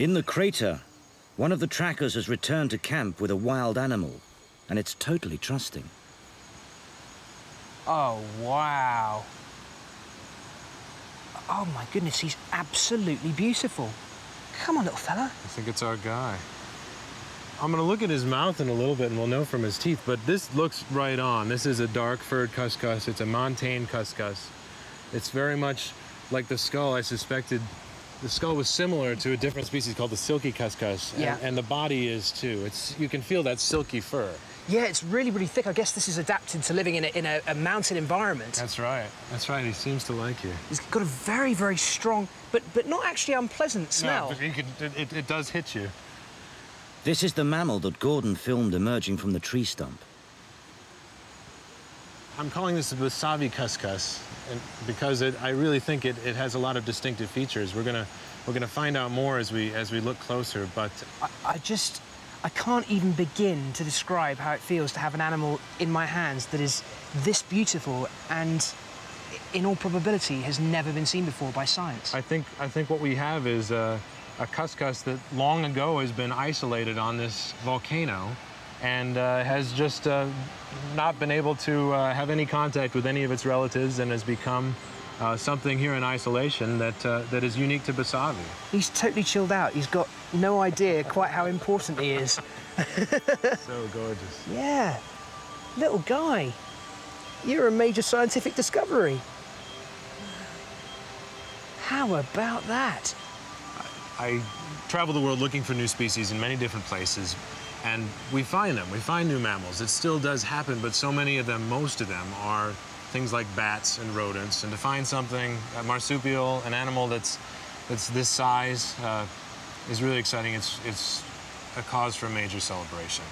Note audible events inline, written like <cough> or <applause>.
In the crater, one of the trackers has returned to camp with a wild animal, and it's totally trusting. Oh, wow. Oh, my goodness, he's absolutely beautiful. Come on, little fella. I think it's our guy. I'm gonna look at his mouth in a little bit and we'll know from his teeth, but this looks right on. This is a dark furred cuscus. It's a montane cuscus. It's very much like the skull I suspected. The skull was similar to a different species called the silky cuscus. Yeah. And, and the body is too. It's, you can feel that silky fur. Yeah, it's really, really thick. I guess this is adapted to living in a, in a, a mountain environment. That's right. That's right. He seems to like you. He's got a very, very strong, but but not actually unpleasant smell. No, but you it, it, it does hit you. This is the mammal that Gordon filmed emerging from the tree stump. I'm calling this the Bosavi cuscus and because it, I really think it, it has a lot of distinctive features. We're gonna we're gonna find out more as we as we look closer. But I, I just, I can't even begin to describe how it feels to have an animal in my hands that is this beautiful and, in all probability, has never been seen before by science. I think I think what we have is uh, a cuscus that long ago has been isolated on this volcano, and uh, has just uh, not been able to uh, have any contact with any of its relatives, and has become uh, something here in isolation that uh, that is unique to Bosavi. He's totally chilled out. He's got no idea quite how important he is. <laughs> So gorgeous. Yeah, little guy, you're a major scientific discovery. How about that? I travel the world looking for new species in many different places, and we find them. We find new mammals. It still does happen, but so many of them, most of them, are things like bats and rodents. And to find something, a marsupial, an animal that's that's this size, uh, is really exciting. It's it's a cause for a major celebration.